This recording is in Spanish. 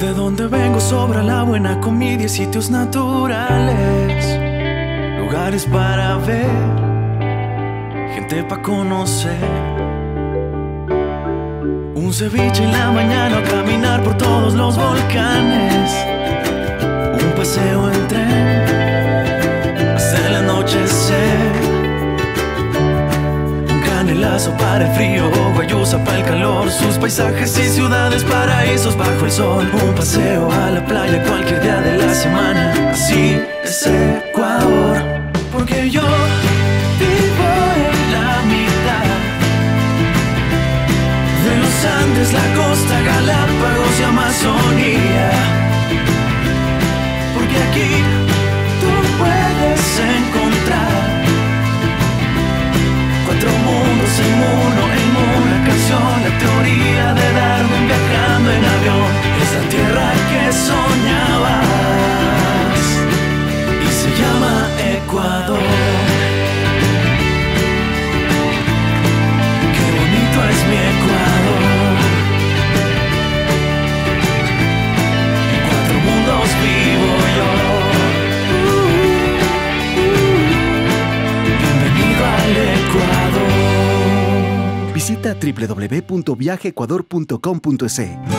domingo sobra la buena comida y sitios naturales. Lugares para ver, gente para conocer. Un ceviche en la mañana, caminar por todos los volcanes. Para el frío, guayusa para el calor. Sus paisajes y ciudades, paraísos bajo el sol. Un paseo a la playa cualquier día de la semana. Así es Ecuador, porque yo vivo en la mitad de los Andes, la costa, Galápagos Visita www.viajeecuador.com.es.